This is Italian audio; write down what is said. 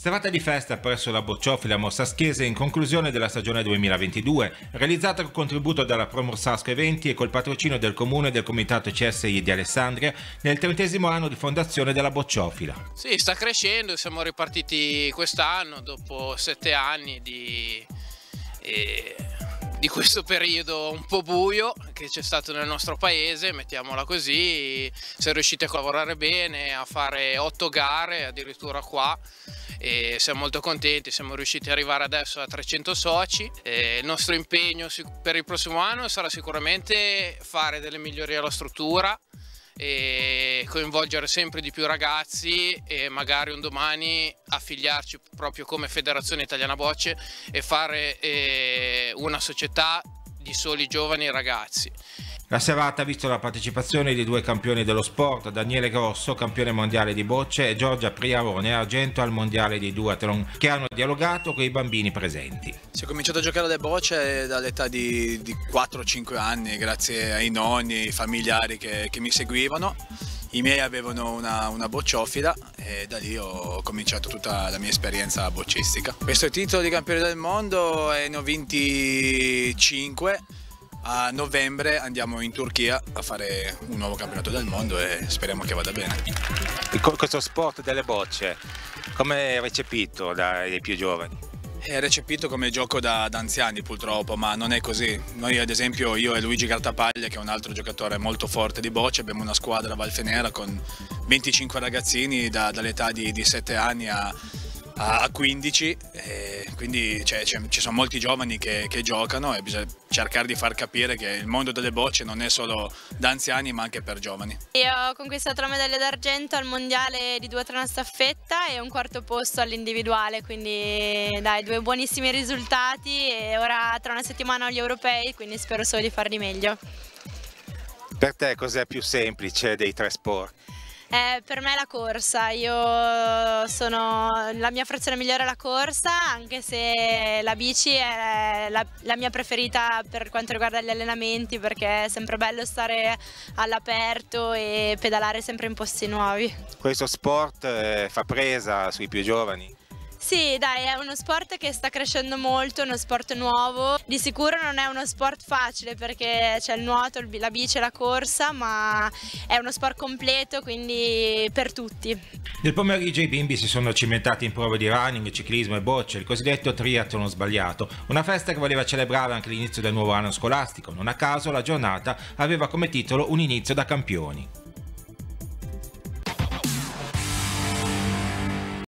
Serata di festa presso la Bocciofila Mossaschese in conclusione della stagione 2022, realizzata con contributo dalla Promorsasco Eventi e col patrocinio del Comune e del Comitato CSI di Alessandria nel trentesimo anno di fondazione della Bocciofila. Sì, sta crescendo, siamo ripartiti quest'anno dopo sette anni di... E di questo periodo un po' buio che c'è stato nel nostro paese, mettiamola così, siamo riusciti a lavorare bene, a fare otto gare addirittura qua e siamo molto contenti, siamo riusciti ad arrivare adesso a 300 soci. E il nostro impegno per il prossimo anno sarà sicuramente fare delle migliorie alla struttura, e coinvolgere sempre di più ragazzi e magari un domani affiliarci proprio come Federazione Italiana Bocce e fare eh, una società di soli giovani ragazzi. La serata ha visto la partecipazione di due campioni dello sport, Daniele Grosso, campione mondiale di bocce, e Giorgia Priarone, argento al mondiale di duathlon, che hanno dialogato con i bambini presenti. Si è cominciato a giocare alle bocce dall'età di, di 4-5 anni, grazie ai nonni, ai familiari che, che mi seguivano. I miei avevano una, una, bocciofila e da lì ho cominciato tutta la mia esperienza boccistica. Questo titolo di campione del mondo ne ho vinti 5 a novembre andiamo in Turchia a fare un nuovo campionato del mondo e speriamo che vada bene. Questo sport delle bocce, come è recepito dai più giovani? È recepito come gioco da, da, anziani purtroppo, ma non è così. Noi ad esempio, io e Luigi Cartapaglia, che è un altro giocatore molto forte di bocce, abbiamo una squadra Valfenera con 25 ragazzini da, dall'età di, di 7 anni a a 15, quindi cioè, ci sono molti giovani che, che, giocano e bisogna cercare di far capire che il mondo delle bocce non è solo da anziani ma anche per giovani. Io ho conquistato la medaglia d'argento al mondiale di due a staffetta e un quarto posto all'individuale, quindi dai due buonissimi risultati e ora tra una settimana agli europei, quindi spero solo di farli meglio. Per te cos'è più semplice dei tre sport? Eh, per me è la corsa, io sono, la mia frazione migliore è la corsa, anche se la bici è la, la mia preferita per quanto riguarda gli allenamenti perché è sempre bello stare all'aperto e pedalare sempre in posti nuovi. Questo sport eh, fa presa sui più giovani? Sì, dai, è uno sport che sta crescendo molto, uno sport nuovo. Di sicuro non è uno sport facile perché c'è il nuoto, la bici e la corsa, ma è uno sport completo, quindi per tutti. Nel pomeriggio i bimbi si sono cimentati in prove di running, ciclismo e bocce, il cosiddetto triathlon sbagliato, una festa che voleva celebrare anche l'inizio del nuovo anno scolastico. Non a caso la giornata aveva come titolo Un inizio da campioni.